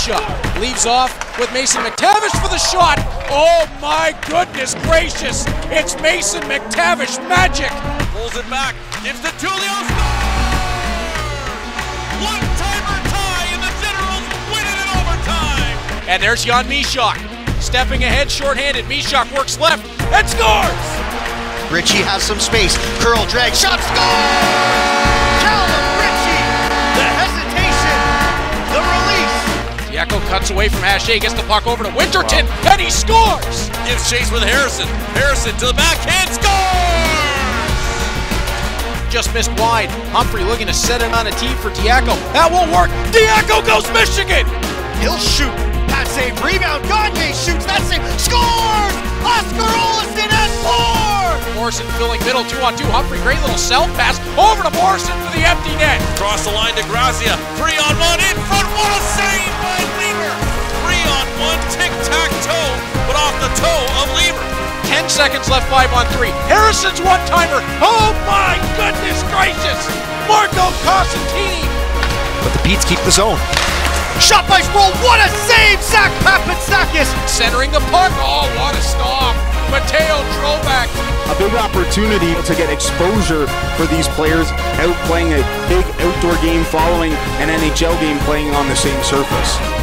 Misha leaves off with Mason McTavish for the shot. Oh my goodness gracious! It's Mason McTavish magic. Pulls it back, gives to Tullio. One timer tie, and the Generals win it in overtime. And there's Jan Mysak stepping ahead, shorthanded. Mysak works left and scores. Ritchie has some space. Curl, drag, shot, score! Cuts away from Hache, gets the puck over to Winterton, and he scores! Gives chase with Harrison. Harrison to the backhand, scores! Just missed wide. Humphrey looking to set it on a tee for Diaco. That won't work. Diaco goes Michigan! He'll shoot. That save, rebound. Gagne shoots. That save, scores! Oscar Olsen has scored! Morrison filling middle, two on two. Humphrey, great little self pass over to Morrison for the empty net. Cross the line to Grazia. Three on one in front. What a save seconds left, 5 on 3. Harrison's one timer. Oh my goodness gracious! Marco Costantini. But the Beats keep the zone. Shot by Sproul. What a save! Zach Papatsakis. Centering the puck. Oh, what a stop. Mateo Trovac. a big opportunity to get exposure for these players out playing a big outdoor game following an NHL game playing on the same surface.